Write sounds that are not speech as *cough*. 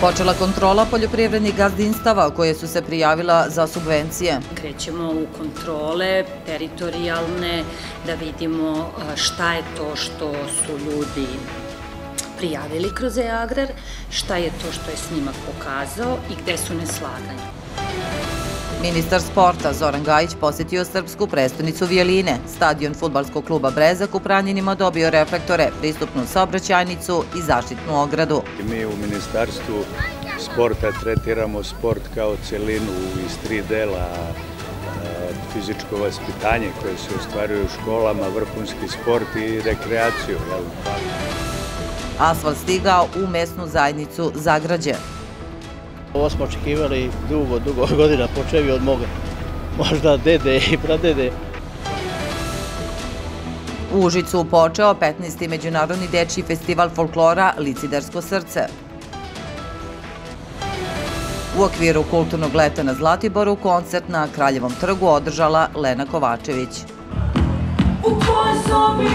Počela kontrola poljoprivrednih gazdinstava koje su se prijavila za subvencije. Krećemo u kontrole teritorijalne da vidimo šta je to što su ljudi prijavili kroz e-agrar, šta je to što je snimak pokazao i gde su neslaganja. Ministar sporta Zoran Gajić posetio srpsku prestonicu Vijeline. Stadion futbalskog kluba Brezak u Pranjinima dobio reflektore, pristupnu saobraćajnicu i zaštitnu ogradu. Mi u Ministarstvu sporta tretiramo sport kao celinu iz tri dela fizičko vaspitanje koje se ostvaruje u školama, vrhunski sport i rekreaciju. Asfalt stigao u mesnu zajednicu Zagrađe. Ovo smo očekivali dugo, dugo *laughs* godina, počevi od moga možda dede i pradede. U Užicu počeo 15. Međunarodni dečji festival folklora Licidersko srce. U okviru kulturnog leta na Zlatiboru koncert na Kraljevom trgu održala Lena Kovačević. U tvoj sobi